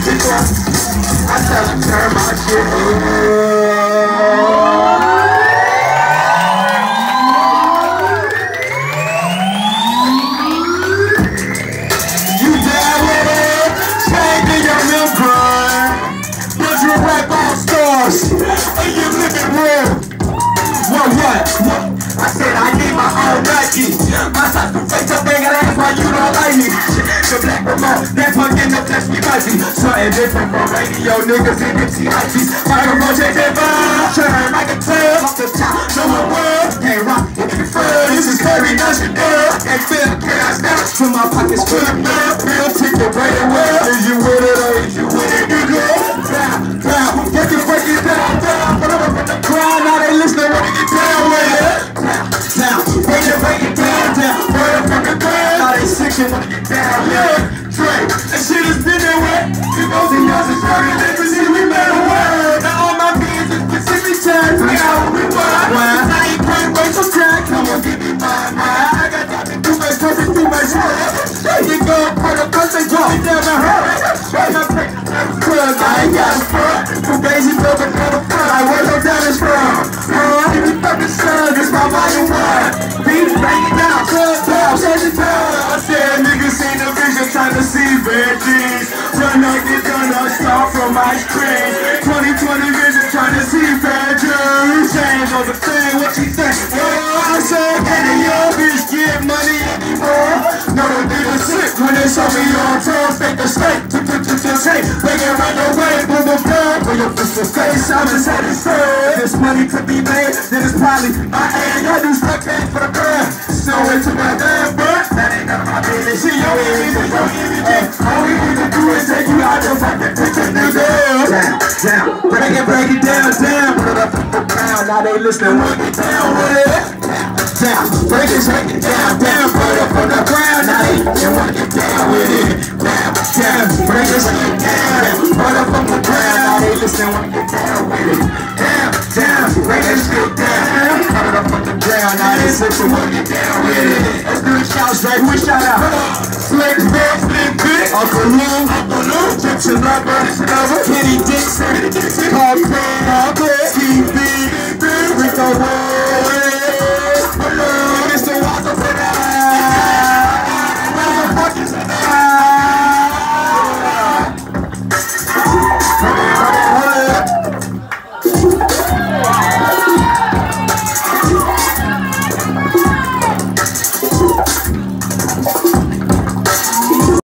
I tell turn my shit You down with it? Changing your milk grind. Stars. The we might be something different from radio niggas and MC hypees. Microphone check that vibe, turn like a club off the top. No one world, can't rock if you prefer. This is Curry National. Can't feel, I snap? Till my pockets full of love. Real ticket, right away. Is you with it or is you with it, nigga? Down, down, break it, break it down, down. Put up in the crowd, now they listening, wanna down with it. Down, down, break it, break it down, down. Put up in the crowd, now they sick and wanna get down, yeah. It my heart. Right club, I ain't got a front. Too crazy, so the front. I where your diamonds from? Uh, if you fucking son, this my volume one. Beat, bang it down, club down, change it down. I said, niggas seen the vision, trying to see veggies. Run up, get done, up, start from ice cream. 2020 vision, trying to see veggies. Change on the thing, what you think? It right away, boom, boom, boom. When your fist to face, I'm just satisfied. This money to be made, then it's probably my aim. I do stuff in for the girl. So into my damn butt. That ain't none of my business. See your image, your image. All we need to do is take you out your fucking picture, nigga. Down, down. Break it, break it down, down. Put it up on the ground. Now they listening, we'll get down with it. Down, break it, break it down, down. Put it up on the ground. Now they, they wanna get down with it. Down, wanna get down with it. Up on the ground. Now they listening, wanna get down with it. Let's do a shout straight. Who shout out? Slick Vic, Slick Vic, Uncle Lou, Uncle Lou, Gypsy Lover, Kenny Dixon, Carl Craig,